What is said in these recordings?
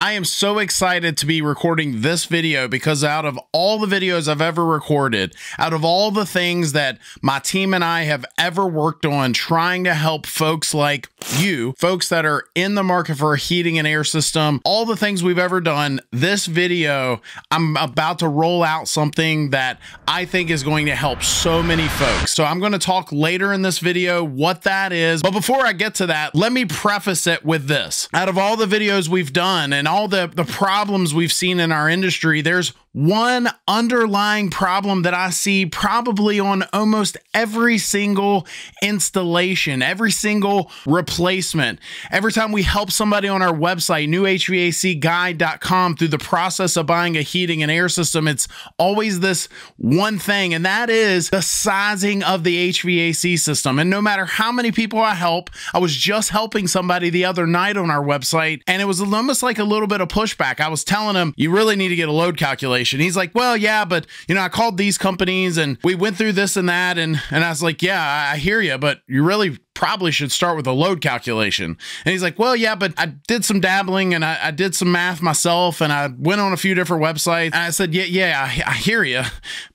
I am so excited to be recording this video because out of all the videos I've ever recorded, out of all the things that my team and I have ever worked on trying to help folks like you, folks that are in the market for a heating and air system, all the things we've ever done, this video, I'm about to roll out something that I think is going to help so many folks. So I'm going to talk later in this video what that is. But before I get to that, let me preface it with this. Out of all the videos we've done and all the, the problems we've seen in our industry, there's one underlying problem that I see probably on almost every single installation, every single replacement. Every time we help somebody on our website, newhvacguide.com, through the process of buying a heating and air system, it's always this one thing, and that is the sizing of the HVAC system. And no matter how many people I help, I was just helping somebody the other night on our website, and it was almost like a little bit of pushback. I was telling them, you really need to get a load calculation And he's like, well, yeah, but you know, I called these companies and we went through this and that, and and I was like, yeah, I hear you, but you really probably should start with a load calculation. And he's like, well, yeah, but I did some dabbling and I, I, did some math myself and I went on a few different websites. And I said, yeah, yeah, I, I hear you,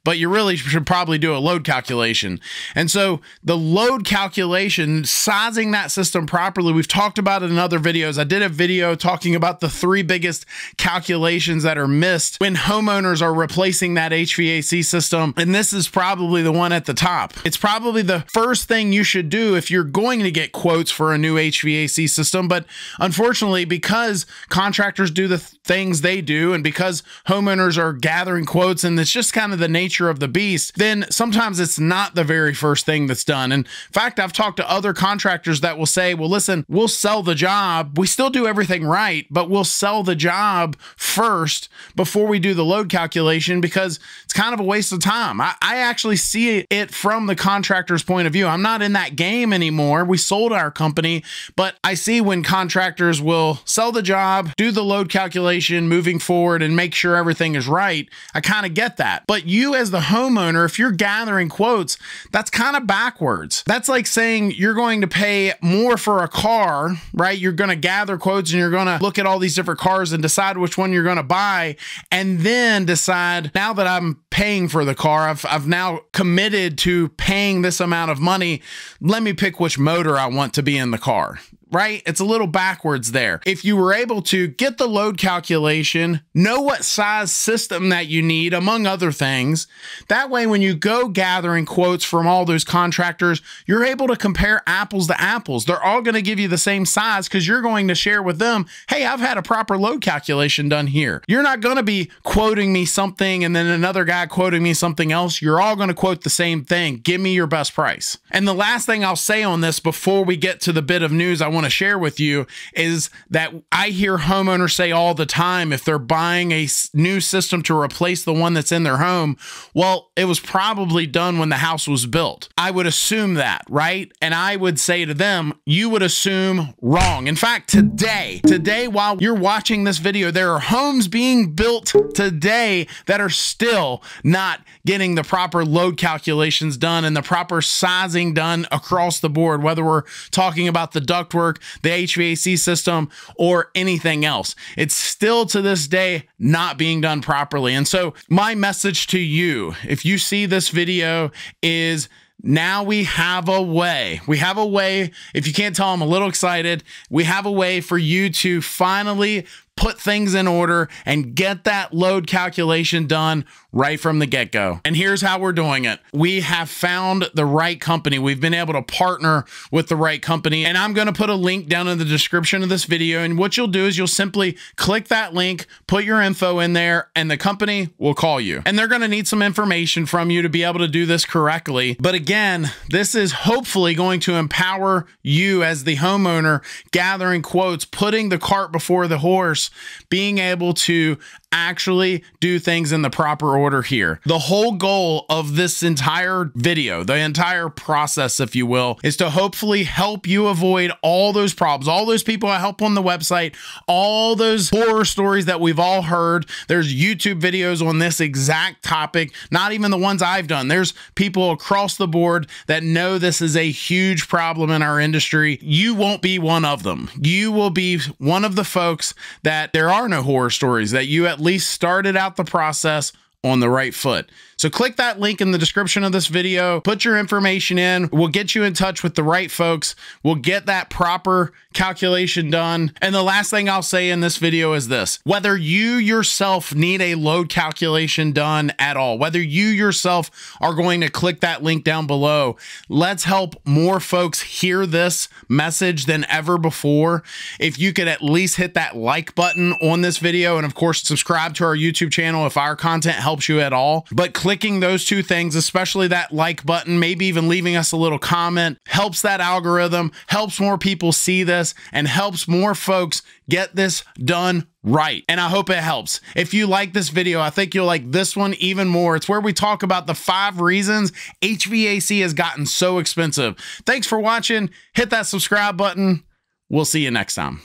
but you really should probably do a load calculation. And so the load calculation, sizing that system properly, we've talked about it in other videos. I did a video talking about the three biggest calculations that are missed when homeowners are replacing that HVAC system. And this is probably the one at the top. It's probably the first thing you should do if you're going to get quotes for a new HVAC system. But unfortunately, because contractors do the th things they do and because homeowners are gathering quotes and it's just kind of the nature of the beast, then sometimes it's not the very first thing that's done. And in fact, I've talked to other contractors that will say, well, listen, we'll sell the job. We still do everything right, but we'll sell the job first before we do the load calculation because it's kind of a waste of time. I, I actually see it from the contractor's point of view. I'm not in that game anymore We sold our company, but I see when contractors will sell the job, do the load calculation moving forward, and make sure everything is right. I kind of get that. But you, as the homeowner, if you're gathering quotes, that's kind of backwards. That's like saying you're going to pay more for a car, right? You're going to gather quotes and you're going to look at all these different cars and decide which one you're going to buy, and then decide now that I'm paying for the car, I've, I've now committed to paying this amount of money. Let me pick which motor I want to be in the car right? It's a little backwards there. If you were able to get the load calculation, know what size system that you need, among other things, that way when you go gathering quotes from all those contractors, you're able to compare apples to apples. They're all going to give you the same size because you're going to share with them, hey, I've had a proper load calculation done here. You're not going to be quoting me something and then another guy quoting me something else. You're all going to quote the same thing. Give me your best price. And the last thing I'll say on this before we get to the bit of news I want want to share with you is that I hear homeowners say all the time if they're buying a new system to replace the one that's in their home, well, it was probably done when the house was built. I would assume that, right? And I would say to them, you would assume wrong. In fact, today, today, while you're watching this video, there are homes being built today that are still not getting the proper load calculations done and the proper sizing done across the board, whether we're talking about the ductwork the HVAC system, or anything else. It's still to this day not being done properly. And so, my message to you, if you see this video, is now we have a way. We have a way. If you can't tell, I'm a little excited. We have a way for you to finally put things in order and get that load calculation done right from the get go. And here's how we're doing it we have found the right company. We've been able to partner with the right company. And I'm going to put a link down in the description of this video. And what you'll do is you'll simply click that link, put your info in there, and the company will call you. And they're going to need some information from you to be able to do this correctly. But again, this is hopefully going to empower you as the homeowner gathering quotes, putting the cart before the horse, being able to actually do things in the proper order here. The whole goal of this entire video, the entire process, if you will, is to hopefully help you avoid all those problems, all those people I help on the website, all those horror stories that we've all heard. There's YouTube videos on this exact topic, not even the ones I've done. There's people across the board that know this is a huge problem in our industry. You won't be one of them. You will be one of the folks that that there are no horror stories, that you at least started out the process on the right foot. So click that link in the description of this video, put your information in. We'll get you in touch with the right folks. We'll get that proper calculation done. And the last thing I'll say in this video is this, whether you yourself need a load calculation done at all, whether you yourself are going to click that link down below, let's help more folks hear this message than ever before. If you could at least hit that like button on this video and of course subscribe to our YouTube channel if our content helps you at all, but click clicking those two things, especially that like button, maybe even leaving us a little comment, helps that algorithm, helps more people see this, and helps more folks get this done right. And I hope it helps. If you like this video, I think you'll like this one even more. It's where we talk about the five reasons HVAC has gotten so expensive. Thanks for watching. Hit that subscribe button. We'll see you next time.